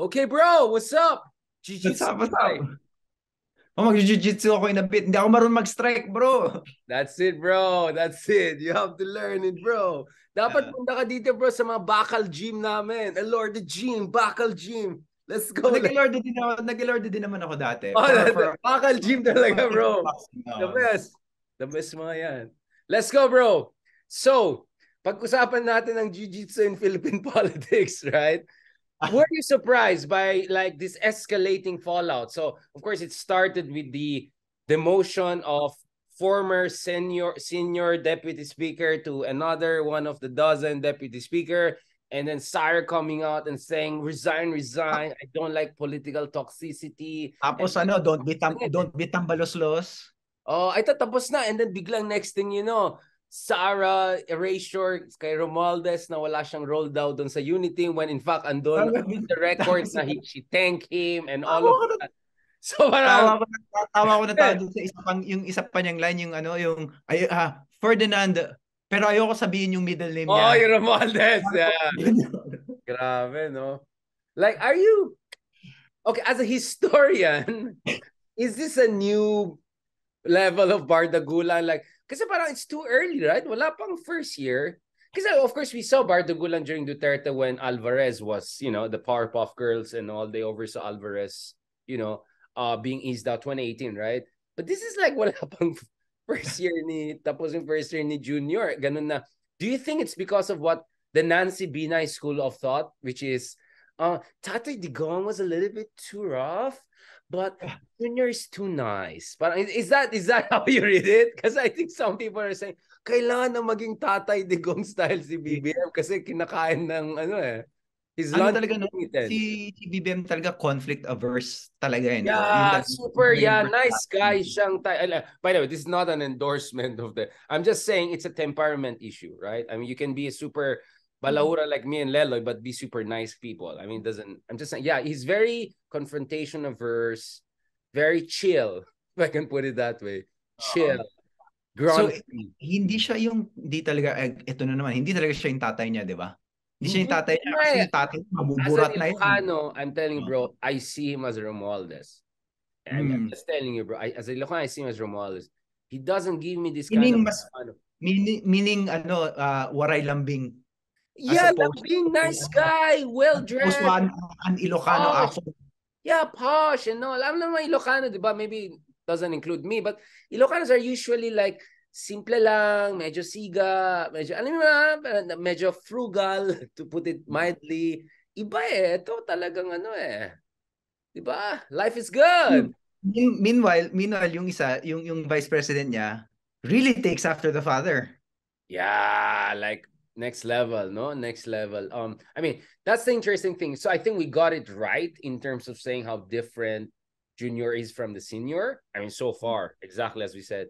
Okay, bro, what's up? Jiu-jitsu. What's up, what's up? Oh, mag-jiu-jitsu ako in a bit. Hindi ako marunong mag-strike, bro. That's it, bro. That's it. You have to learn it, bro. Dapat punta ka dito, bro, sa mga bakal gym namin. Lord the gym, bakal gym. Let's go. Nag-lord din, ako, nag-lord din naman ako dati. Oh, for, for, bakal gym talaga, bro. the best. The best mga yan. Let's go, bro. So, pag-usapan natin ang jiu-jitsu in Philippine politics, right? Were you surprised by like this escalating fallout? So, of course, it started with the demotion of former senior senior deputy speaker to another one of the dozen deputy speaker and then Sire coming out and saying resign resign. I don't like political toxicity. Tapos and, ano don't be tam- don't be tambaloslos. Oh I thought tapos na. And then biglang next thing you know Sarah erasure kay Romualdez na wala siyang roll down doon sa Unity when in fact andun the records na he, she thank him and all of that. So parang tawa ko na tawa ko na tawa sa isa pang yung isa pa niyang line yung ano yung ay ah, Ferdinand pero ayoko sabihin yung middle name niya. Oh, yung Romualdez. Yeah. Grabe, no? Like are you Okay, as a historian, is this a new level of Bardagulan like Kasi parang it's too early, right? Wala pang first year. Kasi of course we saw Bardagulan during Duterte when Alvarez was, you know, the Powerpuff Girls and all they oversaw Alvarez, you know, uh being eased out 2018, right? But this is like wala pang first year ni tapos yung first year ni Junior. Ganun na. Do you think it's because of what the Nancy Binay school of thought, which is uh Tatay Digong was a little bit too rough? But Junior is too nice. Parang, is that is that how you read it? Because I think some people are saying, kailangan na maging tatay digong style si BBM kasi kinakain ng ano eh. He's ano talaga no, si, si BBM talaga conflict averse talaga yun. Yeah, super. Yeah, nice guy siyang. By the way, this is not an endorsement of the. I'm just saying it's a temperament issue, right? I mean, you can be a super balahura like me and Leloy, but be super nice people. I mean, doesn't. I'm just saying. Yeah, he's very confrontation averse, very chill. If I can put it that way, chill. Uh-huh. So, hindi siya yung, hindi talaga, eh, ito na naman, hindi talaga siya yung tatay niya, di ba? Hindi siya yung tatay niya. Kasi yung tatay, mabuburat na yun. Ano, I'm telling you, bro, I see him as Romualdez. And mm. I'm just telling you, bro, I, as a Ilocano, I see him as Romualdez. He doesn't give me this meaning, kind of... Mas, ano, meaning, meaning, ano, uh, waray lambing. Yeah, lambing, nice guy, well dressed. An, an Ilocano accent yeah, posh and all. Alam naman Ilocano, di ba? Maybe doesn't include me, but Ilocanos are usually like simple lang, medyo siga, medyo, alam mo na, medyo frugal, to put it mildly. Iba eh, ito talagang ano eh. Di ba? Life is good. Meanwhile, meanwhile, yung isa, yung, yung vice president niya, really takes after the father. Yeah, like next level no? Next level. Um i mean that's the interesting thing. So i think we got it right in terms of saying how different junior is from the senior. I mean so far exactly as we said.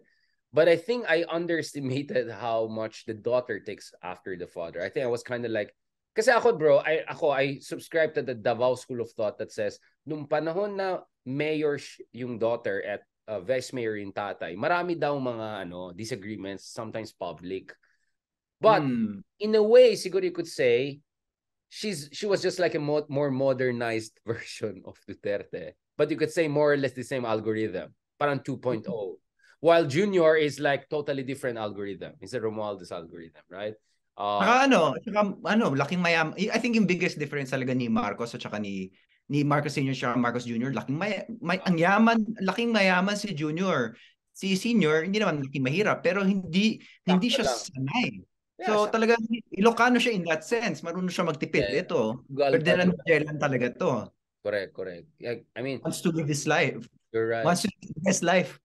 But i think i underestimated how much the daughter takes after the father. I think i was kind of like kasi ako bro I ako I subscribe to the Davao school of thought that says nung panahon na mayor yung daughter at uh, vice mayor yung tatay marami daw mga ano disagreements sometimes public but mm. in a way, siguro you could say, she's she was just like a mo- more modernized version of Duterte. But you could say more or less the same algorithm. Parang 2.0. Mm-hmm. While Junior is like totally different algorithm. It's a Romualdez algorithm, right? Uh, saka ano, saka, ano, laking mayam. I think yung biggest difference talaga ni Marcos at saka ni ni Marcos Senior siya Marcos Junior, laking may, may ang yaman, laking mayaman si Junior. Si Senior, hindi naman laking mahirap, pero hindi hindi siya sanay. So sa- talaga Ilocano siya in that sense. Marunong siya magtipid. Yeah. Ito. Ferdinand Magellan talaga to. Correct, correct. I mean, wants to live his life. You're right. Wants to live his life.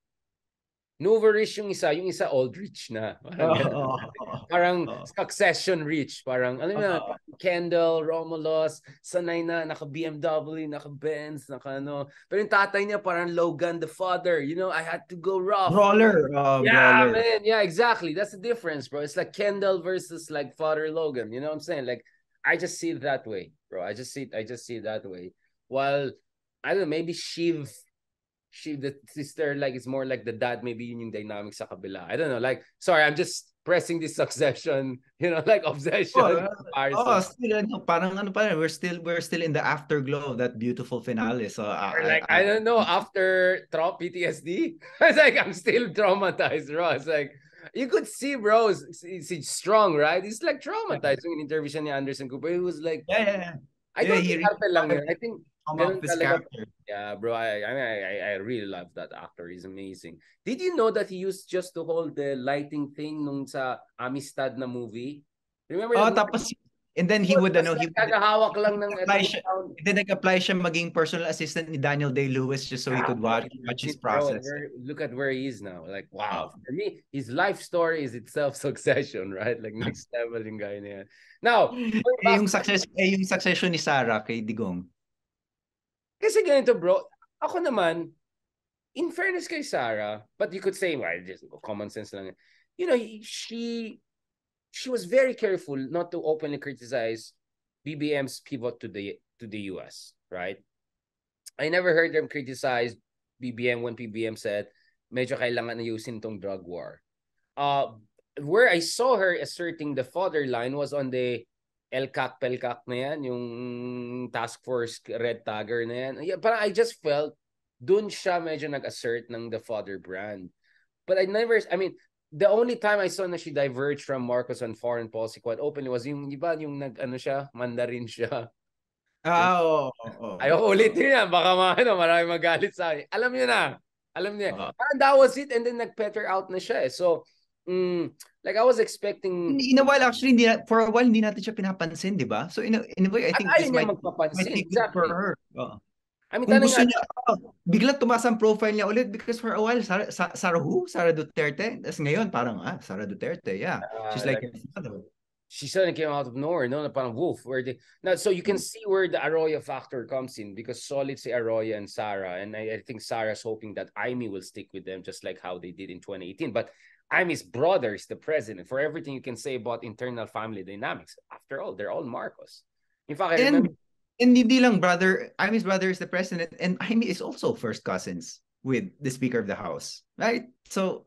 Nover rich yung isa, yung isa old rich na. Parang, oh, oh, parang oh. succession rich. Parang, ano na, oh. Kendall, Romulos, sanay na, naka-BMW, naka-Benz, naka-ano. Pero yung tatay niya parang Logan the father. You know, I had to go rough. Brawler. Uh, yeah, brawler. man. Yeah, exactly. That's the difference, bro. It's like Kendall versus like father Logan. You know what I'm saying? Like, I just see it that way, bro. I just see it, I just see it that way. While, I don't know, maybe Shiv she the sister like it's more like the dad maybe yun yung dynamic sa kabila I don't know like sorry I'm just pressing this succession, you know, like obsession. Oh, oh still, ano, parang ano pa we're still we're still in the afterglow of that beautiful finale. So uh, like I, I, I, don't know after trauma PTSD, it's like I'm still traumatized, bro. It's like you could see, bro, it's, it's strong, right? He's like traumatized. Yung interview siya ni Anderson Cooper, he was like, yeah, yeah, yeah. I yeah, don't think really, lang yun. I think up this character. Yeah, bro. I, I I, I really love that actor. He's amazing. Did you know that he used just to hold the lighting thing nung sa Amistad na movie? Remember? Oh, tapos And then he would ano he kagahawak lang ng apply siya, then nag-apply siya maging personal assistant ni Daniel Day-Lewis just so he could watch watch his process. Where, look at where he is now. Like wow. For me, his life story is itself succession, right? Like next level yung guy na yan. Now, eh, yung success eh, yung succession ni Sarah kay Digong. Kasi ganito bro, ako naman, in fairness kay Sarah, but you could say, well, just common sense lang. You know, she she was very careful not to openly criticize BBM's pivot to the to the US, right? I never heard them criticize BBM when BBM said medyo kailangan yusin tong drug war. Uh, where I saw her asserting the father line was on the LCAC Pelcac na yan, yung task force red tagger na yan. Yeah, parang I just felt dun siya medyo nag-assert ng the father brand. But I never, I mean, the only time I saw na she diverged from Marcos on foreign policy quite openly was yung, di ba, yung nag, ano siya, mandarin siya. Ah, oo. Oh, oh, Ayoko ulitin yan. Baka ano, marami magalit sa akin. Alam niyo na. Alam niya. Uh, Parang that was it and then nag-petter out na siya eh. So, mm, like I was expecting... In, in a while, actually, hindi na, for a while, hindi natin siya pinapansin, di ba? So, in a, in a way, I think At this might, might be good exactly. for her. Oh. I mean, Kung gusto niya, oh, biglang tumaas ang profile niya ulit because for a while, Sarah, Sarah who? Sarah Duterte? Tapos ngayon, parang, ah, Sarah Duterte, yeah. Uh, She's like, like she suddenly came out of nowhere, no? Parang wolf. Where they, now, so you can see where the Arroyo factor comes in because solid si Arroyo and Sarah. And I, I think Sarah's hoping that Amy will stick with them just like how they did in 2018. But Amy's brother is the president. For everything you can say about internal family dynamics, after all, they're all Marcos. In fact, I and, remember And hindi lang brother, Amy's brother is the president and Amy is also first cousins with the Speaker of the House, right? So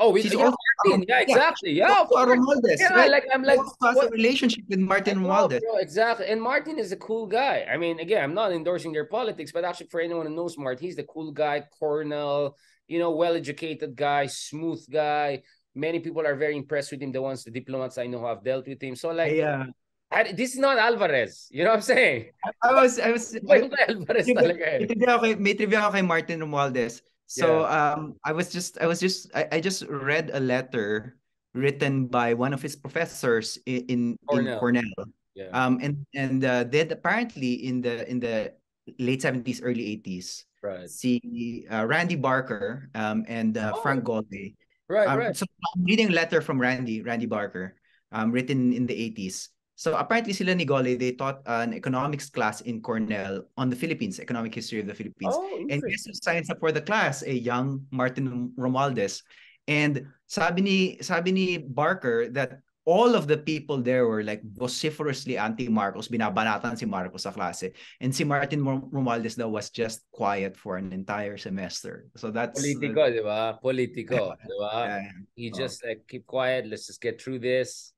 Oh, with, yeah, also, Martin. yeah, exactly. Yeah, yeah Romualdez, yeah, right? like I'm like a relationship with Martin Romualdez. Exactly, and Martin is a cool guy. I mean, again, I'm not endorsing their politics, but actually, for anyone who knows Martin, he's the cool guy, Cornell, you know, well-educated guy, smooth guy. Many people are very impressed with him. The ones, the diplomats I know have dealt with him. So, like, yeah, I, this is not Alvarez. You know what I'm saying? I, was, I was, I, Alvarez may, talaga eh. May trivia ako kay, may trivia ako kay Martin Romualdez. So, yeah. um, I was just, I was just, I, I just read a letter written by one of his professors in in Cornell. In Cornell. Yeah. Um, and and uh, then apparently in the in the late 70s, early 80s, right. see uh, Randy Barker um, and uh, oh. Frank Golde. Right, um, right. So I'm reading a letter from Randy, Randy Barker, um, written in the 80s. So apparently sila ni they taught an economics class in Cornell on the Philippines, economic history of the Philippines. Oh, and guess who signs up for the class? A young Martin Romualdez. And sabi ni, sabi ni Barker that all of the people there were like vociferously anti-Marcos, binabanatan si Marcos sa klase. And si Martin Romualdez daw was just quiet for an entire semester. So that's... Politico, uh, di ba? Politico, di ba? Yeah. He oh. just like, keep quiet, let's just get through this.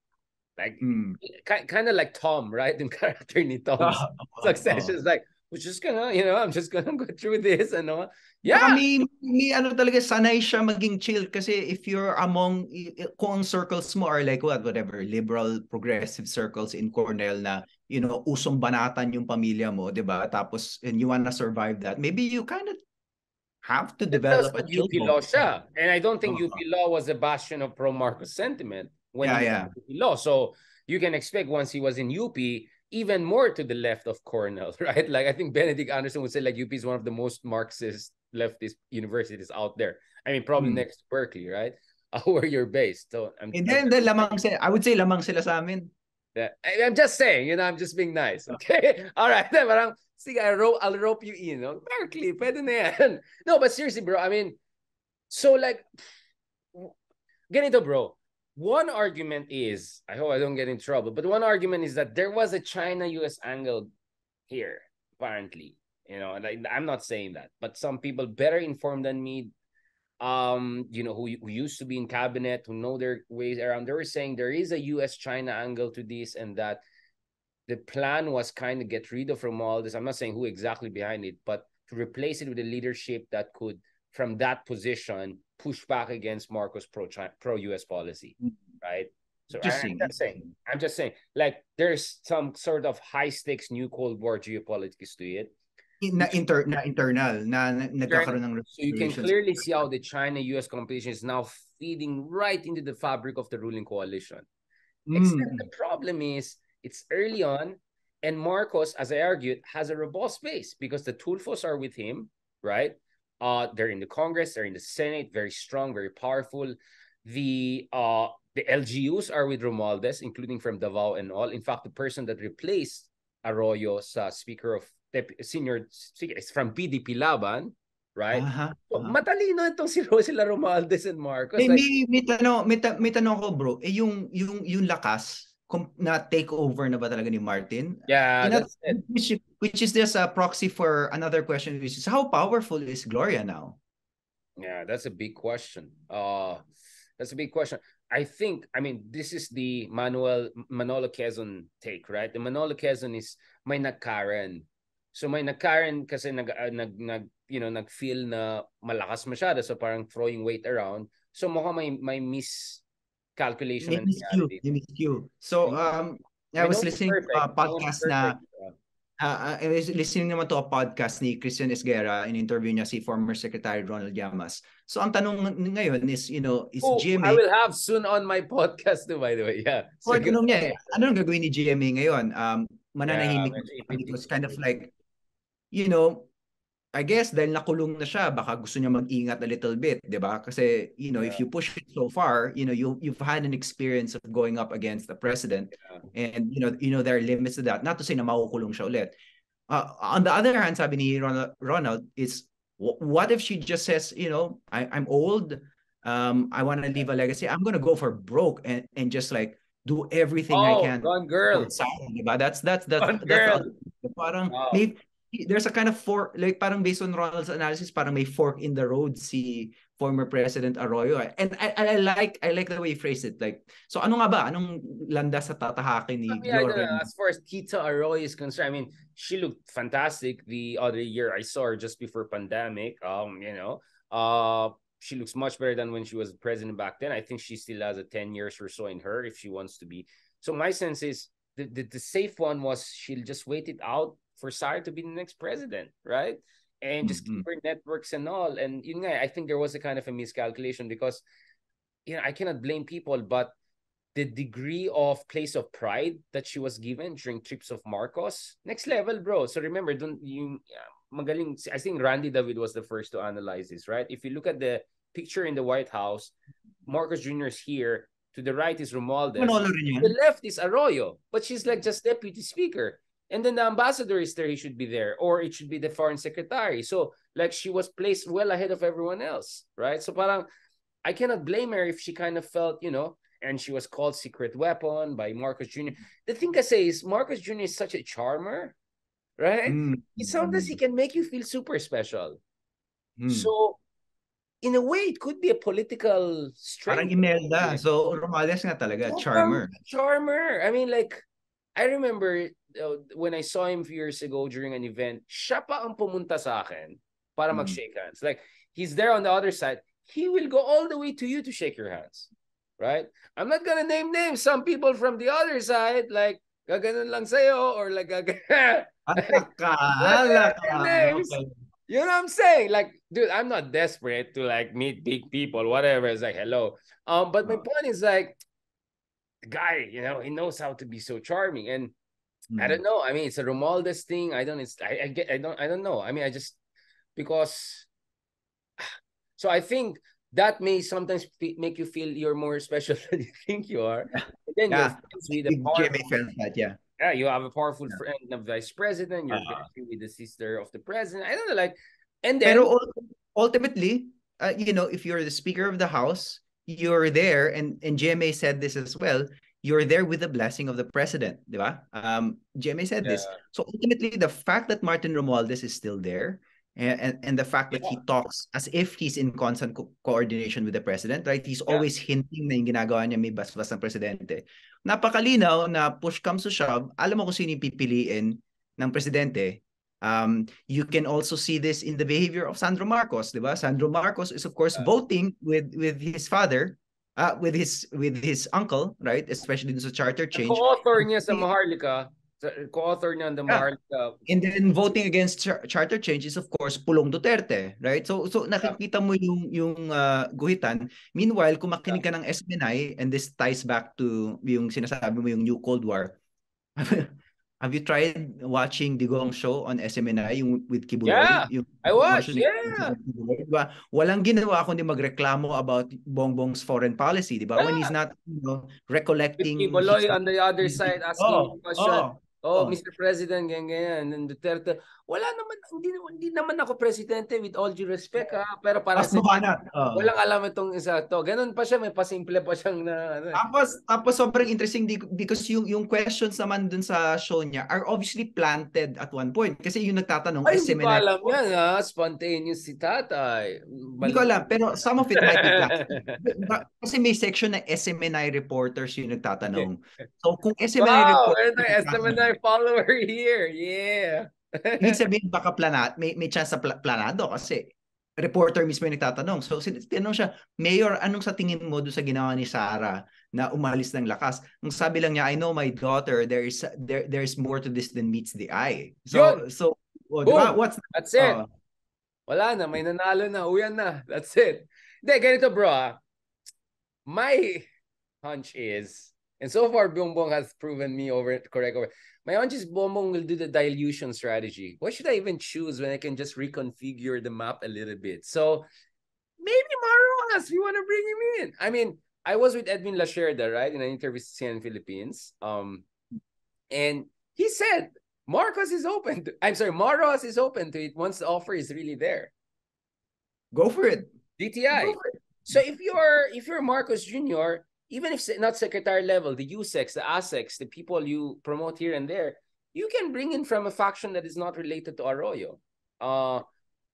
Like mm. kind of like Tom, right? The character ni Tom. Oh, Succession is like, we're just gonna, you know, I'm just gonna go through this and all. Yeah. I mean, may ano talaga sanay siya maging chill kasi if you're among kung circles mo are like what whatever liberal progressive circles in Cornell na you know usong banatan yung pamilya mo, 'di ba? Tapos and you wanna survive that. Maybe you kind of have to develop a UP law siya. And I don't think uh-huh. UP law was a bastion of pro Marcos sentiment when yeah, yeah. law. So you can expect once he was in UP, even more to the left of Cornell, right? Like I think Benedict Anderson would say like UP is one of the most Marxist leftist universities out there. I mean, probably mm. next to Berkeley, right? Uh, where you're based. So I'm, And then, then lamang sila, I would say lamang sila sa amin. Yeah, I, I'm just saying, you know, I'm just being nice. Okay. All right. Then parang, sige, I'll rope, I'll rope you in. No? Berkeley, pwede na yan. No, but seriously, bro, I mean, so like, ganito, bro one argument is I hope I don't get in trouble, but one argument is that there was a China US angle here, apparently. You know, and I, am not saying that, but some people better informed than me um, you know, who, who used to be in cabinet, who know their ways around. They were saying there is a U.S. China angle to this, and that the plan was kind of get rid of Romualdez. I'm not saying who exactly behind it, but to replace it with a leadership that could, from that position, push back against Marcos pro pro US policy, right? So I, am just saying, I'm just saying, like there's some sort of high stakes new Cold War geopolitics to it. Na, inter, na internal, na, nagkakaroon ng So you can clearly see how the China-US competition is now feeding right into the fabric of the ruling coalition. Mm. Except the problem is it's early on, and Marcos, as I argued, has a robust base because the Tulfos are with him, right? Uh, they're in the Congress, they're in the Senate, very strong, very powerful. The uh the LGUs are with Romualdez, including from Davao and all. In fact, the person that replaced Arroyo as uh, Speaker of Senior Speaker is from PDP Laban, right? Uh-huh. So, matalino itong si Rosela Romualdez and Marcos. Hey, like, may, may, tanong, may, ta- may tanong ko bro, eh yung, yung, yung lakas, na take over na ba talaga ni Martin? Yeah, that's it. Which, which is just a proxy for another question, which is how powerful is Gloria now? Yeah, that's a big question. Uh, that's a big question. I think, I mean, this is the Manuel Manolo Quezon take, right? The Manolo Quezon is may nagkaren. So may nagkaren kasi nag, uh, nag, nag you know, nag-feel na malakas masyado so parang throwing weight around. So mukhang may may miss calculation. MSQ. So um, I was listening to a podcast na uh, I was listening naman to a podcast ni Christian Esguerra in interview niya si former Secretary Ronald Llamas. So ang tanong ngayon is, you know, is oh, GMA... I will have soon on my podcast too, by the way. Yeah. So, tanong niya eh, ano ang gagawin ni GMA ngayon? Um, mananahimik. Yeah, it was kind of like, you know, I guess dahil nakulong na siya, baka gusto niya mag-ingat a little bit, 'di ba? Kasi you know, yeah. if you push it so far, you know, you you've had an experience of going up against the president yeah. and you know, you know there are limits to that. Not to say na makukulong siya ulit. Uh, on the other hand, sabi ni Ronald, Ronald is what if she just says, you know, I I'm old, um I want to leave a legacy. I'm going to go for broke and and just like do everything oh, I can. Gone girl. Diba? That's that's that's, gone that's, girl. that's parang maybe there's a kind of fork like parang based on Ronald's analysis parang may fork in the road si former president Arroyo and I, I like I like the way he phrased it like so ano nga ba? Anong landas sa tatahakin ni I mean, as far as Tita Arroyo is concerned I mean she looked fantastic the other year I saw her just before pandemic um you know. Uh she looks much better than when she was president back then. I think she still has a 10 years or so in her if she wants to be. So my sense is the, the, the safe one was she'll just wait it out for Sara to be the next president, right? And just mm-hmm. keep networks and all. And you know, I think there was a kind of a miscalculation because you know I cannot blame people, but the degree of place of pride that she was given during trips of Marcos, next level, bro. So remember, don't you magaling I think Randy David was the first to analyze this, right? If you look at the picture in the White House, Marcos Jr. is here. To the right is Romualdez. The left is Arroyo, but she's like just deputy speaker and then the ambassador is there he should be there or it should be the foreign secretary so like she was placed well ahead of everyone else right so parang i cannot blame her if she kind of felt you know and she was called secret weapon by marcos jr the thing i say is marcos jr is such a charmer right mm. he sometimes he can make you feel super special mm. so in a way, it could be a political strength. Parang Imelda. So, Romales nga talaga, charmer. Charmer. I mean, like, I remember when I saw him a few years ago during an event, siya pa ang pumunta sa akin para mm. mag-shake hands. Like, he's there on the other side. He will go all the way to you to shake your hands. Right? I'm not gonna name names. Some people from the other side, like, gaganon lang sa'yo or like, gaganon. names. You know what I'm saying? Like, dude, I'm not desperate to like meet big people, whatever. It's like, hello. Um, but my point is like, guy, you know, he knows how to be so charming. And mm. I don't know. I mean, it's a Romualdez thing. I don't. It's I, I get. I don't. I don't know. I mean, I just because. So I think that may sometimes make you feel you're more special than you think you are. And then yeah. you're with a powerful, that, yeah. Yeah, you have a powerful yeah. friend of vice president. You're uh, with the sister of the president. I don't know, like, and then. Pero ultimately, uh, you know, if you're the speaker of the house, you're there, and, and GMA said this as well, you're there with the blessing of the president, di ba? Um, said yeah. this. So ultimately, the fact that Martin Romualdez is still there and, and the fact that yeah. he talks as if he's in constant co- coordination with the president, right? He's yeah. always hinting na yung ginagawa niya may basbas ng presidente. Napakalinaw na push comes to shove, alam mo kung sino yung pipiliin ng presidente. Um, you can also see this in the behavior of Sandro Marcos, di ba? Sandro Marcos is of course voting with with his father, uh, with his with his uncle, right? Especially sa charter change. Co-author niya sa Maharlika co-author niya the yeah. And then voting against char- charter change is of course Pulong Duterte, right? So so nakikita mo yung yung uh, guhitan. Meanwhile, kung makinig ka ng SMNI and this ties back to yung sinasabi mo yung New Cold War. Have you tried watching Digong show on SMNI yung with Kibuloy? Yeah, yung, I watched. Yeah. Diba? Walang ginawa kundi magreklamo about Bongbong's foreign policy, di ba? Yeah. When he's not you know, recollecting. With Kibuloy on the other side asking oh, question. Oh. Oh, oh, Mr. President, ganyan, ganyan. And Duterte, wala naman, hindi, hindi naman ako presidente with all due respect ha. Pero para sa, uh, walang alam itong isa to. Ganun pa siya, may pasimple pa siyang na. Ano. Eh. Tapos, tapos sobrang interesting because yung, yung questions naman dun sa show niya are obviously planted at one point. Kasi yung nagtatanong, Ay, hindi ko alam yan ha. Spontaneous si tatay. Bal- hindi ko alam, pero some of it might be planted. kasi may section na SMNI reporters yung nagtatanong. So kung SMNI wow, reporters... SMNI follower here. Yeah. Ibig sabihin baka planat, may, may chance sa pl- planado kasi reporter mismo yung nagtatanong. So, tinanong siya, Mayor, anong sa tingin mo doon sa ginawa ni Sarah na umalis ng lakas? Ang sabi lang niya, I know my daughter, there is there there's more to this than meets the eye. So, Yun. so, oh, diba? what's That's it. Uh, Wala na, may nanalo na, uyan na. That's it. Hindi, ganito bro ah. My hunch is, and so far Bongbong has proven me over correct over my hunch is will do the dilution strategy. Why should I even choose when I can just reconfigure the map a little bit? So maybe Marojas, you want to bring him in. I mean, I was with Edwin Lasherda, right, in an interview with CNN Philippines. Um, and he said Marcos is open. To, I'm sorry, Maros is open to it once the offer is really there. Go for it. DTI. For it. So if you're if you're Marcos Jr., even if not secretary level, the USEX, the ASEX, the people you promote here and there, you can bring in from a faction that is not related to Arroyo. Uh,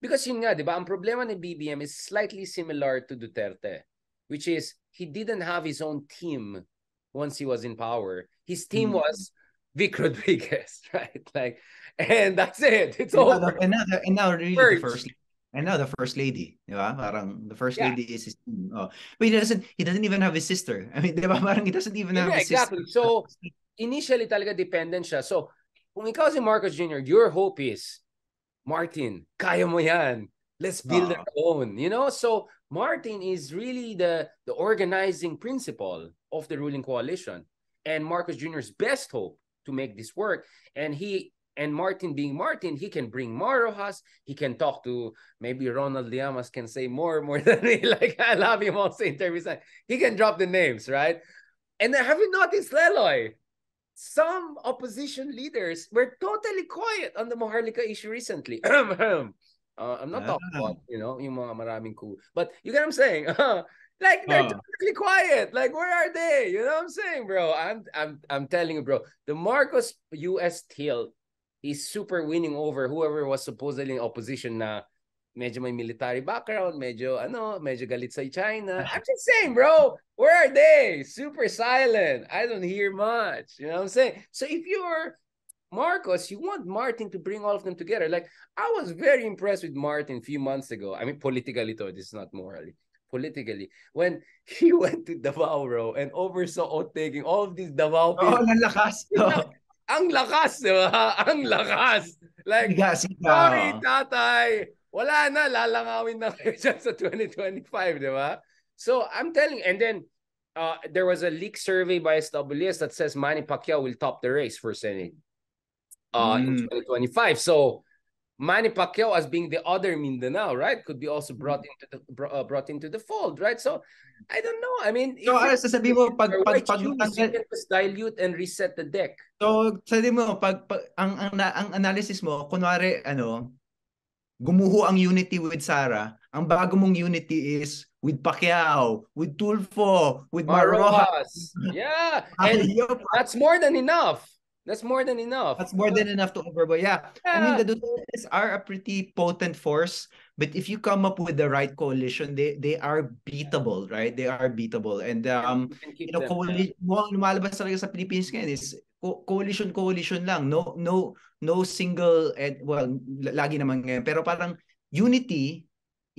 because yun nga, di ba, ang problema ni BBM is slightly similar to Duterte, which is he didn't have his own team once he was in power. His team mm. was Vic Rodriguez, right? Like, and that's it. It's and over. Another, and really first. The first And now the first lady, di ba? Parang the first yeah. lady is his oh. But he doesn't he doesn't even have his sister. I mean, di ba? Parang he doesn't even yeah, have his exactly. sister. So initially talaga dependent siya. So kung ikaw si Marcos Jr., your hope is Martin, kaya mo yan. Let's build uh, our own, you know? So Martin is really the the organizing principle of the ruling coalition and Marcos Jr.'s best hope to make this work and he and Martin being Martin, he can bring Marojas. He can talk to maybe Ronald Llamas can say more more than me. Like I love him also interviews. He can drop the names, right? And then have you noticed, Leloy? Some opposition leaders were totally quiet on the Maharlika issue recently. uh, I'm not talking about, you know, yung mga maraming cool. But you get what I'm saying? like they're uh. totally quiet. Like where are they? You know what I'm saying, bro? I'm I'm I'm telling you, bro. The Marcos US tilt is super winning over whoever was supposedly in opposition na medyo may military background, medyo ano, medyo galit sa China. I'm just saying, bro, where are they? Super silent. I don't hear much. You know what I'm saying? So if you're Marcos, you want Martin to bring all of them together. Like I was very impressed with Martin a few months ago. I mean, politically, though, this is not morally. Politically, when he went to Davao, bro, and oversaw taking all of these Davao oh, people. Oh, nalakas. Oh. Ang lakas, di ba? Ang lakas. Like, Siga, sorry, tatay. Wala na, lalangawin na kayo dyan sa 2025, di ba? So, I'm telling and then, uh, there was a leak survey by SWS that says Manny Pacquiao will top the race for Senate uh, mm. in 2025. So, Manny Pacquiao as being the other Mindanao, right, could be also brought into the uh, brought into the fold, right? So I don't know. I mean, so ano sasabihin mo pag pag pag, pag just dilute and reset the deck. So sabi mo pag, pag ang, ang ang analysis mo kunwari ano gumuho ang unity with Sara, ang bago mong unity is with Pacquiao, with Tulfo, with Marojas. Yeah, and that's more than enough. That's more than enough. That's more than enough to overboard. Yeah. yeah. I mean, the Dutertes are a pretty potent force, but if you come up with the right coalition, they they are beatable, right? They are beatable. And um, you, you know, coalition, mo lumalabas talaga sa Philippines ngayon is coalition coalition lang. No no no single and well, lagi naman ngayon. Pero parang unity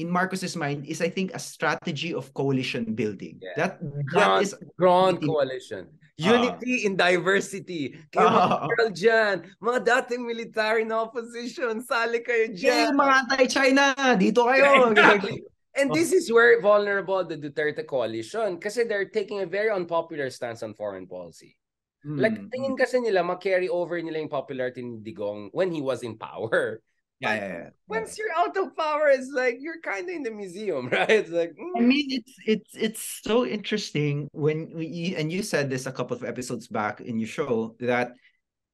in Marcos's mind is I think a strategy of coalition building. Yeah. That that is grand coalition. Unity uh, in diversity. Kaya uh, mga dyan, mga dating military na opposition, sali kayo dyan. Hey, mga anti-China, dito kayo. And this is where vulnerable the Duterte coalition kasi they're taking a very unpopular stance on foreign policy. Mm. Like, tingin kasi nila, ma-carry over nila yung popularity ni Digong when he was in power. Yeah, yeah, yeah. Once you're out of power, it's like you're kind of in the museum, right? It's like mm. I mean, it's it's it's so interesting when we and you said this a couple of episodes back in your show that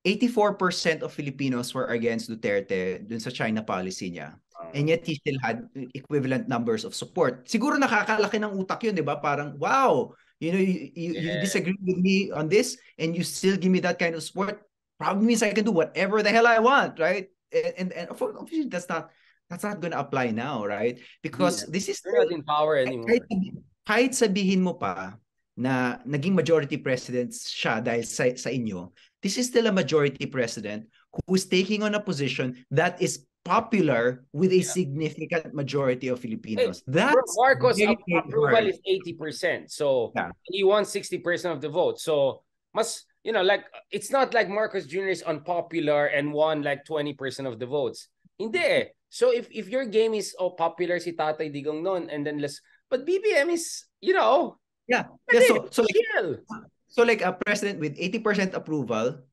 84% of Filipinos were against Duterte dun sa China policy niya. And yet he still had equivalent numbers of support. Siguro nakakalaki ng utak yun, di ba? Parang, wow, you know, you, you, yeah. you disagree with me on this and you still give me that kind of support. Probably means I can do whatever the hell I want, right? And and obviously that's not that's not gonna apply now, right? Because yeah. this is You're not in power anymore. Kahit, kahit sabihin mo pa na naging majority president siya dahil sa, sa inyo, this is still a majority president who is taking on a position that is popular with a yeah. significant majority of Filipinos. Hey, That's Marcos approval is 80%. So yeah. he won 60% of the vote. So mas you know, like it's not like Marcos Jr. is unpopular and won like 20% of the votes. Hindi eh. So if if your game is oh popular si Tatay Digong noon and then let's but BBM is, you know, yeah. yeah so so like, so like a president with 80% approval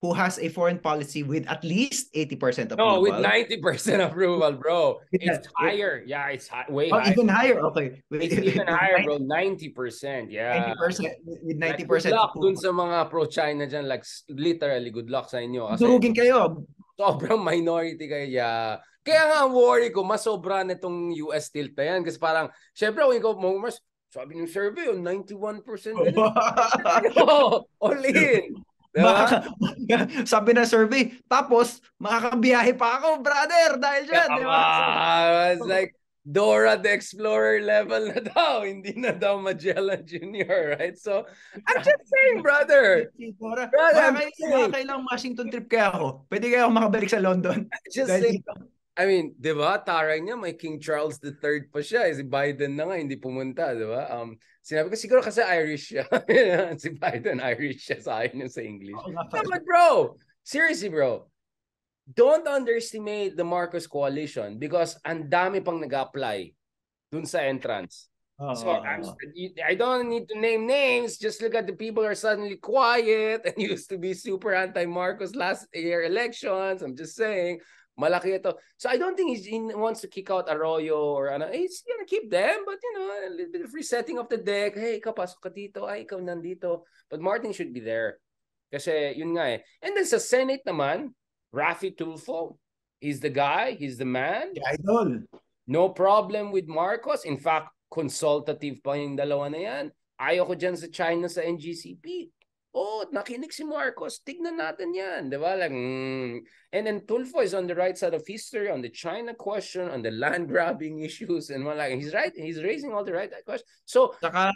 who has a foreign policy with at least 80% approval. No, with 90% approval, bro. It's higher. Yeah, it's high, way oh, higher. even higher. Okay. It's even higher, bro. 90%. Yeah. 90% with 90%. Like, good luck dun sa mga pro-China dyan. Like, literally, good luck sa inyo. Kasi Durugin kayo. Sobrang minority kayo. Yeah. Kaya nga ang worry ko, mas sobra na itong US tilt na yan. Kasi parang, syempre, kung ikaw, mas, sabi ng survey, oh, 91%. oh, all in. Diba? Makaka, sabi na survey, tapos makakabiyahe pa ako, brother, dahil dyan. Yeah, diba? It's like, Dora the Explorer level na daw, hindi na daw Magellan Jr., right? So, I'm just saying, brother. Dora, brother, baka, baka kailang Washington trip kaya ako. Pwede kaya ako makabalik sa London. Just saying. I mean, di ba, tarang niya, may King Charles III pa siya. Eh, si Biden na nga, hindi pumunta, di ba? Um, Sinabi ko, siguro kasi Irish siya. si Biden, Irish siya sa akin sa English. Oh, but bro, seriously bro, don't underestimate the Marcos coalition because ang dami pang nag-apply dun sa entrance. Oh, so I'm, I don't need to name names. Just look at the people are suddenly quiet and used to be super anti-Marcos last year elections. I'm just saying. Malaki ito. So I don't think he wants to kick out Arroyo or ano. He's gonna keep them, but you know, a little bit of resetting of the deck. Hey, ikaw pasok ka dito. Ay, ikaw nandito. But Martin should be there. Kasi yun nga eh. And then sa Senate naman, Rafi Tulfo is the guy. He's the man. The idol. No problem with Marcos. In fact, consultative pa yung dalawa na yan. Ayaw ko dyan sa China sa NGCP. Oh, nakinig si Marcos, tignan natin yan, di ba? Like, mm. And then Tulfo is on the right side of history, on the China question, on the land grabbing issues, and like, he's right, he's raising all the right questions. So, tsaka,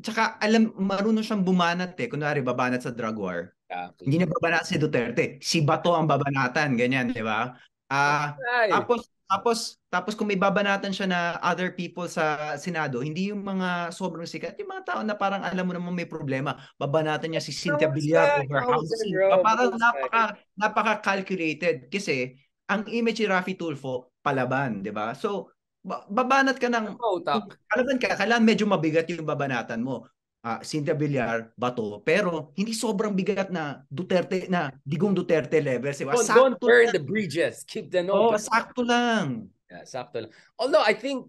tsaka alam, marunong siyang bumanat eh. Kunwari, babanat sa drug war. Yeah, Hindi na babanat si Duterte. Si Bato ang babanatan, ganyan, di ba? Ah, uh, tapos tapos tapos kung may babanatan siya na other people sa Senado, hindi yung mga sobrang sikat, yung mga tao na parang alam mo naman may problema, babanatan niya si Cynthia Villar over housing. Parang napaka napaka calculated kasi ang image ni Rafi Tulfo palaban, 'di ba? So babanat ka ng Palaban ka, kailangan medyo mabigat yung babanatan mo uh, Cynthia Villar, Bato, pero hindi sobrang bigat na Duterte na Digong Duterte level. Diba? Don't, don't burn lang. the bridges. Keep them open. Oh, sakto lang. Yeah, sakto lang. Although I think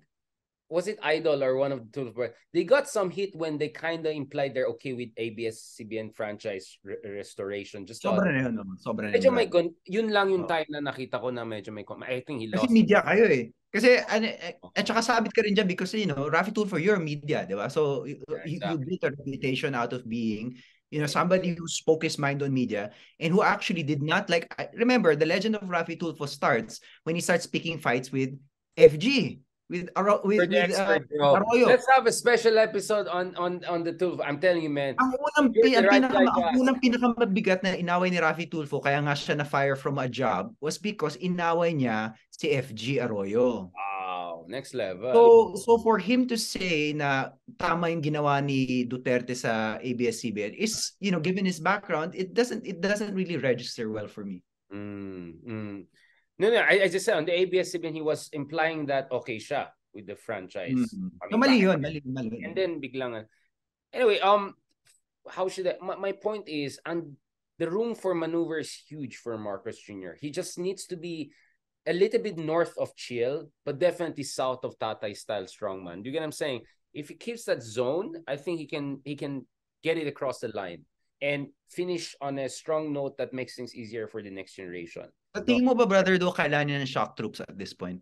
was it Idol or one of the two they got some hit when they kind of implied they're okay with ABS-CBN franchise re- restoration just sobra na yun no? sobra na medyo may yun lang yung oh. time na nakita ko na medyo may I think he lost kasi media kayo eh kasi, ano, eh, at saka sabit ka rin dyan because, you know, Rafi Tool for your media, di ba? So, you, yeah, exactly. you built a reputation out of being you know, somebody who spoke his mind on media and who actually did not like. Remember, the legend of Rafi Tulfo starts when he starts picking fights with FG with Aro- with, with uh, Arroyo. Let's have a special episode on on on the Tulfo. I'm telling you, man. Ang unang, pi- ang, right pinaka, ang unang pinakamabigat na inaway ni Rafi Tulfo kaya nga siya na fire from a job was because inaway niya si FG Arroyo. Wow, next level. So so for him to say na tama yung ginawa ni Duterte sa ABS-CBN is, you know, given his background, it doesn't it doesn't really register well for me. Mm, mm. No, no, I, I just said on the ABS-CBN, he was implying that okay siya with the franchise. Mm-hmm. I mean, no, mali yun, mali, mali. And then biglang, anyway, um, how should I, my, my point is, and the room for maneuver is huge for Marcos Jr. He just needs to be a little bit north of chill, but definitely south of Tatay style strongman. Do you get what I'm saying? If he keeps that zone, I think he can he can get it across the line and finish on a strong note that makes things easier for the next generation. Sa tingin mo ba, brother, do kailangan niya ng shock troops at this point?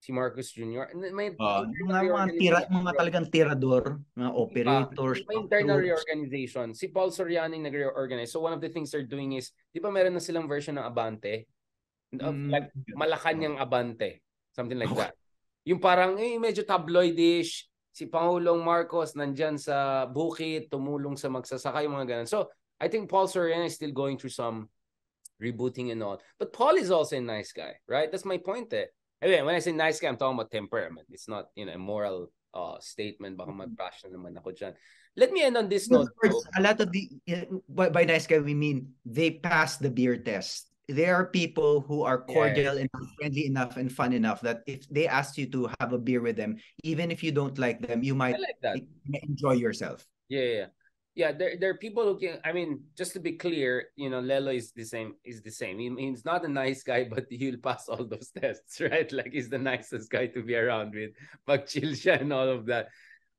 Si Marcos Jr. May uh, mga, mga, tira, mga talagang tirador, mga operators. May internal reorganization. Si Paul Soriano yung nag-reorganize. So one of the things they're doing is, di ba meron na silang version ng Abante? Mm. Like, Malacanang Abante. Something like that. Yung parang, eh, medyo tabloidish, si Pangulong Marcos nandyan sa bukid, tumulong sa magsasaka, yung mga ganun. So, I think Paul Soriano is still going through some rebooting and all. But Paul is also a nice guy, right? That's my point there. Anyway, when I say nice guy, I'm talking about temperament. It's not, you know, a moral uh, statement. Baka mm-hmm. mag-bash na naman ako dyan. Let me end on this note. Words, a lot of the, by, by nice guy, we mean they pass the beer test there are people who are cordial yeah. enough, friendly enough, and fun enough that if they ask you to have a beer with them, even if you don't like them, you might like enjoy yourself. Yeah, yeah, yeah. There, there are people who can. I mean, just to be clear, you know, Lelo is the same. Is the same. He, he's not a nice guy, but he'll pass all those tests, right? Like he's the nicest guy to be around with. Pag chill siya and all of that.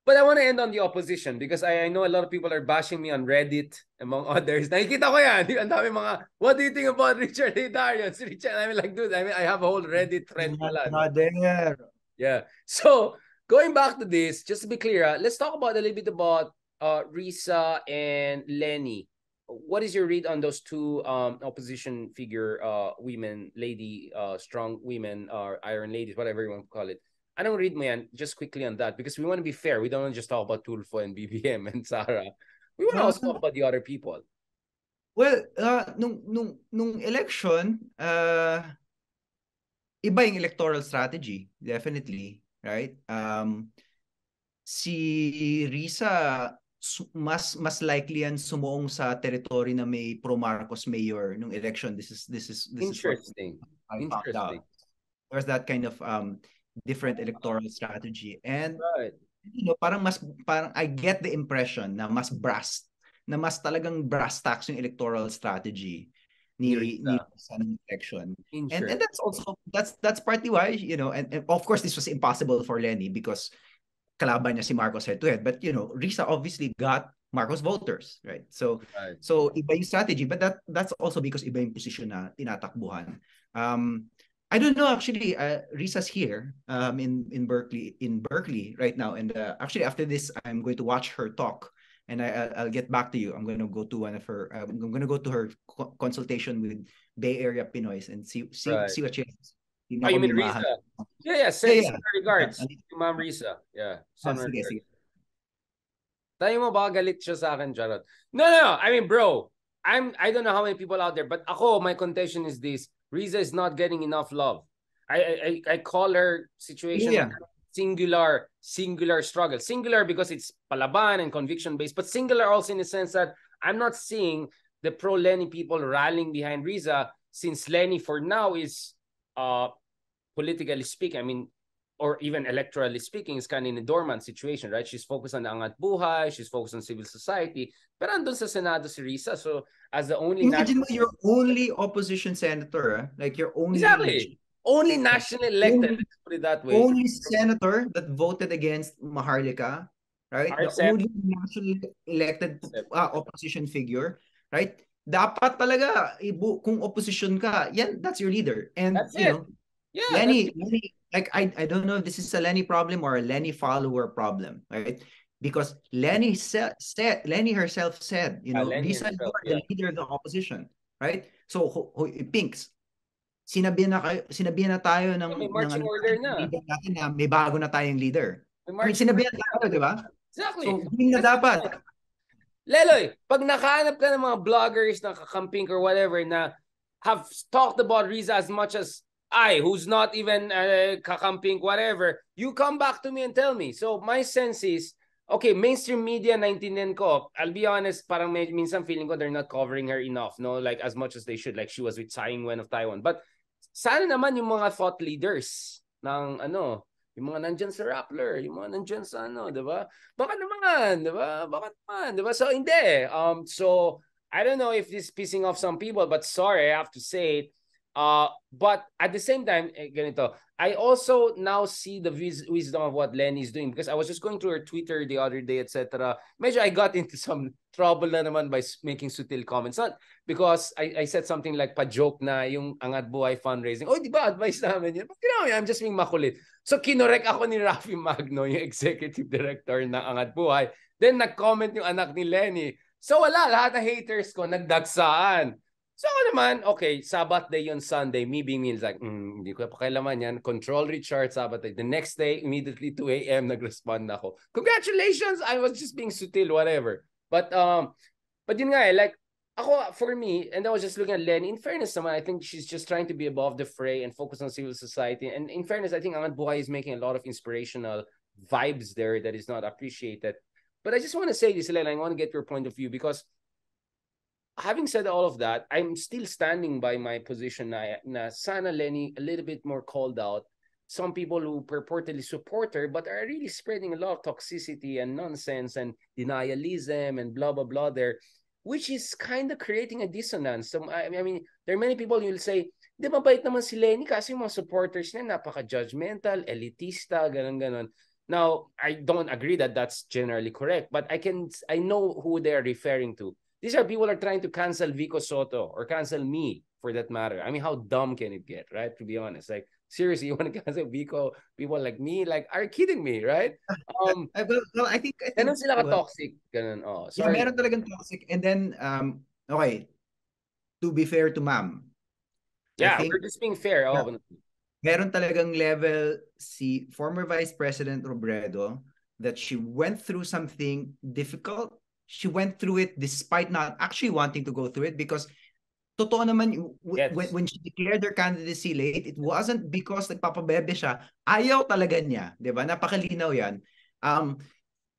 But I want to end on the opposition because I, I know a lot of people are bashing me on Reddit, among others. Nakikita ko yan. Ang dami mga, what do you think about Richard A. Darius? Richard, I mean, like, dude, I mean, I have a whole Reddit thread. Not there. Yeah. So, going back to this, just to be clear, uh, let's talk about a little bit about uh, Risa and Lenny. What is your read on those two um, opposition figure uh, women, lady, uh, strong women, or iron ladies, whatever you want to call it? I don't read mo yan just quickly on that because we want to be fair. We don't want to just talk about Tulfo and BBM and Sarah. We want to also talk about the other people. Well, uh, nung, nung, nung election, uh, iba yung electoral strategy, definitely, right? Um, si Risa mas mas likely yan sumuong sa territory na may pro Marcos mayor nung election. This is this is this interesting. Is what I interesting. There's that kind of um different electoral strategy. And right. you know, parang mas parang I get the impression na mas brass na mas talagang brass tacks yung electoral strategy ni ni sa election. And and that's also that's that's partly why, you know, and, and of course this was impossible for Lenny because kalaban niya si Marcos head to head. But you know, Risa obviously got Marcos voters, right? So right. so iba yung strategy, but that that's also because iba yung position na tinatakbuhan. Um I don't know actually. Uh, Risa's here um, in in Berkeley in Berkeley right now, and uh, actually after this, I'm going to watch her talk, and I I'll get back to you. I'm going to go to one of her. Uh, I'm going to go to her co- consultation with Bay Area Pinoys and see see right. see what she has. Oh, you mean Risa? Yeah, yeah. Say, yeah, yeah. regards, yeah. Ma'am Risa. Yeah. Ah, sige, sige. Tayo mo ba galit siya sa akin, Jarod? No, no, no. I mean, bro, I'm I don't know how many people out there, but ako, my contention is this. Riza is not getting enough love. I I, I call her situation yeah. singular, singular struggle. Singular because it's palaban and conviction based, but singular also in the sense that I'm not seeing the pro Lenny people rallying behind Riza since Lenny for now is uh politically speaking, I mean, or even electorally speaking, is kind of in a dormant situation, right? She's focused on Angat Buhay, she's focused on civil society. Pero andun sa Senado si Risa. So, as the only... Imagine mo, your only opposition senator, eh? like your only... Exactly. Only nationally elected, only, let's put it that way. Only senator that voted against Maharlika, right? Our the only nationally elected uh, opposition figure, right? Dapat talaga, kung opposition ka, yan, that's your leader. And, that's you it. know, yeah, Lenny, Lenny, like, I, I don't know if this is a Lenny problem or a Lenny follower problem, right? because Lenny said, said Lenny herself said, you know, Lenny Lisa, you herself, are the yeah. leader of the opposition, right? So, ho, ho, Pinks, sinabi na kayo, sinabi na tayo ng May ng marching order na. natin na may bago na tayong leader. May I mean, sinabi na tayo, di ba? Exactly. So, hindi na dapat. Leloy, pag nakahanap ka ng mga vloggers na kakamping or whatever na have talked about Riza as much as I, who's not even uh, kakamping, whatever, you come back to me and tell me. So my sense is, okay, mainstream media, naintindihan ko. I'll be honest, parang may, minsan feeling ko they're not covering her enough, no? Like as much as they should. Like she was with Tsai Ing-wen of Taiwan. But sana naman yung mga thought leaders ng ano, yung mga nandyan sa Rappler, yung mga nandyan sa ano, di ba? Baka naman, di ba? Baka naman, di ba? So, hindi. Um, so, I don't know if this is pissing off some people, but sorry, I have to say it. Uh, but at the same time, eh, ganito, I also now see the wis- wisdom of what Lenny is doing because I was just going through her Twitter the other day, etc. Medyo I got into some trouble na naman by making sutil comments. Not because I, I said something like pa-joke na yung Angat Buhay fundraising. Oh, di ba advice namin yun? But, you know, I'm just being makulit. So kinorek ako ni Rafi Magno, yung executive director ng Angat Buhay. Then nag-comment yung anak ni Lenny. So wala, lahat ng haters ko nagdagsaan. So ako naman, okay, Sabbath day on Sunday, me being me, like, mm, hindi ko pa kailaman yan. Control Richard, Sabbath day. The next day, immediately 2 a.m., nag-respond na ako. Congratulations! I was just being sutil, whatever. But, um, but yun nga eh, like, ako, for me, and I was just looking at Lenny, in fairness naman, I think she's just trying to be above the fray and focus on civil society. And in fairness, I think Angat Buhay is making a lot of inspirational vibes there that is not appreciated. But I just want to say this, Len, I want to get your point of view because having said all of that, I'm still standing by my position na, na sana Lenny a little bit more called out. Some people who purportedly support her but are really spreading a lot of toxicity and nonsense and denialism and blah blah blah there, which is kind of creating a dissonance. So I, I mean, there are many people who will say, "Di mabait naman si Lenny kasi mga supporters niya napaka-judgmental, elitista, ganun ganon." Now, I don't agree that that's generally correct, but I can I know who they are referring to. These are people are trying to cancel Vico Soto or cancel me for that matter. I mean, how dumb can it get, right? To be honest, like seriously, you want to cancel Vico? People like me, like, are you kidding me, right? Um, I, well, well, I think, I think ganun sila well, ka-toxic. Ganun, oh. Yeah, Sorry. meron talagang toxic. And then, um, okay, to be fair to ma'am, yeah, think- we're just being fair. Oh, Yeah. meron talagang level si former Vice President Robredo that she went through something difficult. She went through it despite not actually wanting to go through it because totoo naman w- Yes. when, when she declared her candidacy late, it wasn't because nagpapabebe siya. Ayaw talaga niya, 'di ba? Napakalinaw 'yan. Um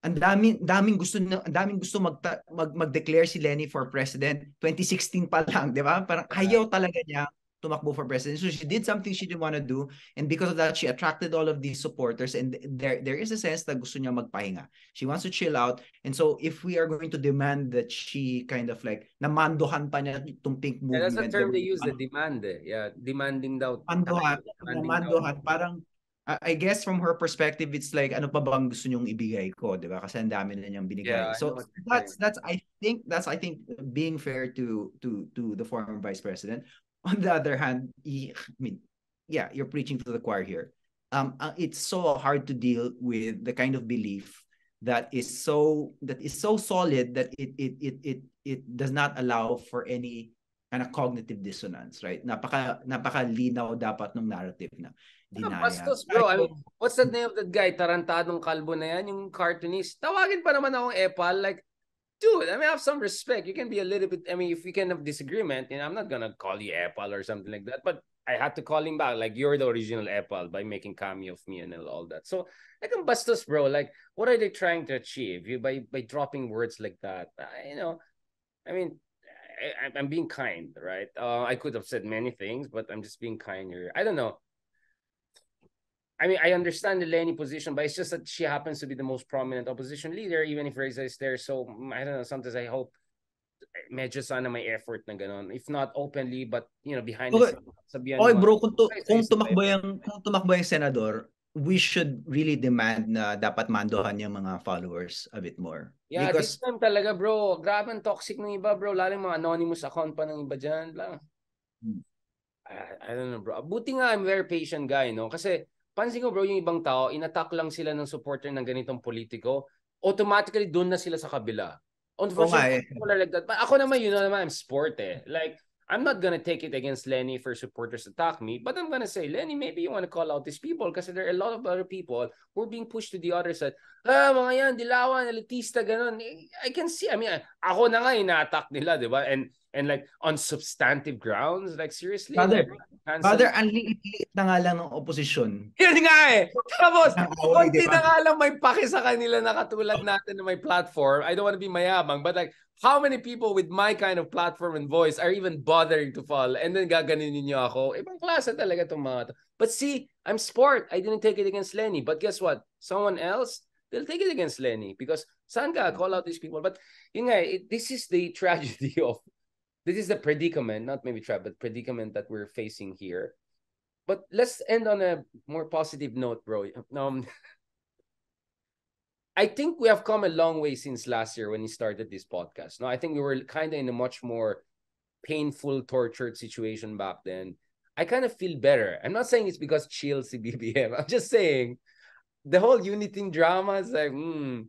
ang daming daming gusto na ang daming gusto mag, mag mag-declare si Lenny for president 2016 pa lang, 'di ba? Parang ayaw talaga niya tumakbo for president. So she did something she didn't want to do and because of that she attracted all of these supporters and there there is a sense that gusto niya magpahinga. She wants to chill out and so if we are going to demand that she kind of like namandohan pa niya itong pink Yeah, movement. that's the term they use, the demand. Eh. Yeah, demanding daw. Mandohan, Demanding daw. mandohan, parang I guess from her perspective it's like ano pa bang gusto niyong ibigay ko, 'di ba? Kasi ang dami na niyang binigay. Yeah, so that's that's I think that's I think being fair to to to the former vice president. On the other hand, I mean, yeah, you're preaching to the choir here. Um uh, it's so hard to deal with the kind of belief that is so that is so solid that it it it it it does not allow for any kind of cognitive dissonance, right? Napaka napakalinaw dapat ng narrative na Ano, bastos, bro. I mean, what's the name of that guy? Tarantadong kalbo na yan, yung cartoonist. Tawagin pa naman akong epal. Like, dude, I mean, have some respect. You can be a little bit, I mean, if we can have disagreement, know, I'm not gonna call you Apple or something like that. But I had to call him back. Like, you're the original Apple by making cameo of me and all that. So, like, ang bastos, bro. Like, what are they trying to achieve? You by by dropping words like that. I- you know, I mean, I, I'm being kind, right? Uh, I could have said many things, but I'm just being kind here. I don't know. I mean, I understand the Lenny position, but it's just that she happens to be the most prominent opposition leader, even if Reza is there. So, mm, I don't know, sometimes I hope medyo sana may effort na ganon. If not openly, but, you know, behind Okay. the scenes, sabihan Okay bro, kung, Ayos, kung tumakbo yung kung tumakbo yung senador, we should really demand na dapat mandohan yung mga followers a bit more. Yeah, Because this time talaga, bro. Grabe ang toxic ng iba, bro. Lalo yung mga anonymous account pa ng iba dyan. Lang. Hmm. I, I don't know, bro. Buti nga, I'm very patient guy, no? Kasi, pansin ko, bro, yung ibang tao, inattack lang sila ng supporter ng ganitong politiko. automatically doon na sila sa kabila. Unfortunately, oh, eh. like that. But ako naman, you know naman, I'm sport eh. Like, I'm not gonna take it against Lenny for supporters attack me, but I'm gonna say, Lenny, maybe you want to call out these people because there are a lot of other people who are being pushed to the other side. Ah, mga yan, dilawan, elitista, ganun. I can see, I mean, ako na nga ina-attack nila, di ba? And and like on substantive grounds, like seriously. Father, like, Father, ang liit-liit na nga lang ng opposition. Yan nga eh. Tapos, konti na nga lang may paki sa kanila na katulad natin na may platform. I don't want to be mayabang, but like, how many people with my kind of platform and voice are even bothering to fall? And then gaganin niyo ako. Ibang klase talaga itong mga to. But see, I'm sport. I didn't take it against Lenny. But guess what? Someone else, they'll take it against Lenny because saan ka call out these people? But yun nga, it, this is the tragedy of this is the predicament, not maybe trap, but predicament that we're facing here. But let's end on a more positive note, bro. Um, I think we have come a long way since last year when we started this podcast. No, I think we were kind of in a much more painful, tortured situation back then. I kind of feel better. I'm not saying it's because chill BBM. I'm just saying the whole uniting drama is like, hmm,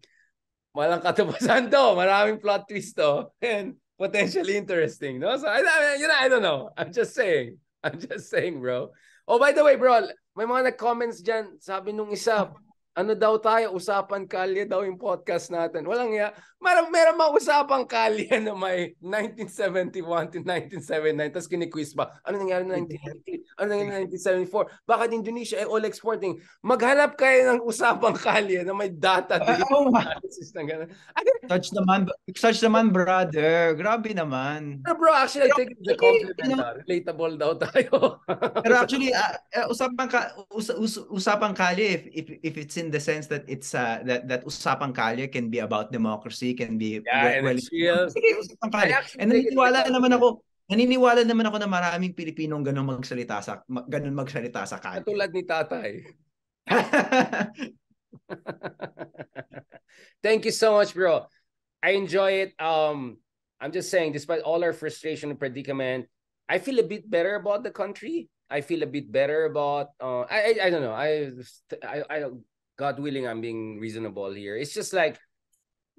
walang katapusan to, maraming plot twist to. And potentially interesting, no? So I, I you know, I don't know. I'm just saying. I'm just saying, bro. Oh, by the way, bro, may mga nag-comments dyan. Sabi nung isa, ano daw tayo, usapan kalye daw yung podcast natin. Walang ya. Meron, meron mga usapang kalye na may 1971 to 1979. Tapos kiniquiz pa. Ano nangyari na 1990? Ano nangyari na 1974? Bakit Indonesia ay all exporting? Maghanap kayo ng usapang kalye na may data dito. Analysis ng ganun. Touch naman, touch naman, brother. Grabe naman. Pero bro, actually, I think it's a compliment. You know, relatable daw tayo. pero actually, uh, uh, usapang, ka, us, us, usapang kalye, if, if, if it's in the sense that it's uh, that that usapang kalye can be about democracy, can be yeah, well, and well sige, usapang kalye. And naniniwala naman ako, naniniwala naman ako na maraming Pilipinong ganun magsalita sa ganun magsalita sa kalye. Katulad ni tatay. Thank you so much, bro. I enjoy it. Um, I'm just saying, despite all our frustration and predicament, I feel a bit better about the country. I feel a bit better about. Uh, I, I I don't know. I I I God willing, I'm being reasonable here. It's just like,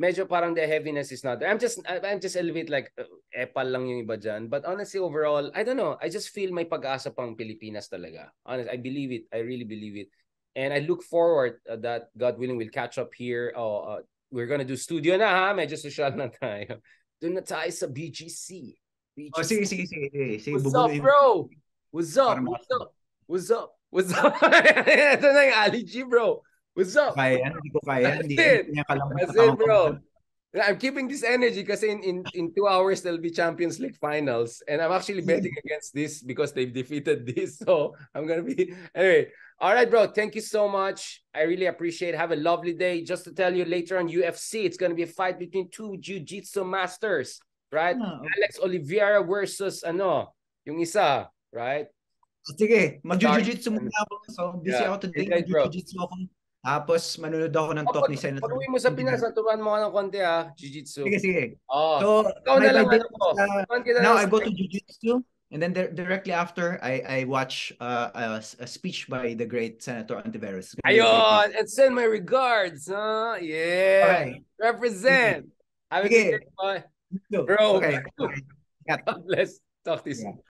medyo parang the heaviness is not there. I'm just, I'm just a little bit like, uh, epal lang yung iba dyan. But honestly, overall, I don't know. I just feel may pag-asa pang Pilipinas talaga. Honest, I believe it. I really believe it. And I look forward uh, that God willing will catch up here. Oh, uh, we're gonna do studio na ha. Medyo social na tayo. Doon na tayo sa BGC. BGC. Oh, sige, sige, sige. sige. What's up, bro? What's up? What's up? What's up? What's up? Ito na yung Ali G, bro. What's up? Kaya, hindi ko kaya. That's hindi, it. Hindi That's it, bro. I'm keeping this energy because in, in, in two hours there'll be Champions League finals. And I'm actually betting against this because they've defeated this. So I'm gonna be anyway. All right, bro. Thank you so much. I really appreciate it. Have a lovely day. Just to tell you later on UFC, it's gonna be a fight between two jiu-jitsu masters, right? Oh. Alex Oliveira versus ano, yung isa, right? Sige, mag-jiu-jitsu muna ako. So, busy yeah. ako today. Mag-jiu-jitsu ako. Tapos, manunod ako ng talk ni Senator. Pag uwi mo sa Pinas, naturuan mo ka ng konti ha, Jiu-Jitsu. Sige, sige. Oh. So, Ikaw na lang ano ko. Now, I go to Jiu-Jitsu. And then directly after, I I watch uh, a, a speech by the great Senator Antiveros. Ayun! And send my regards, huh? Yeah! Okay. Represent! Okay. Have a good day, Bro. Okay. God bless. Talk to you soon.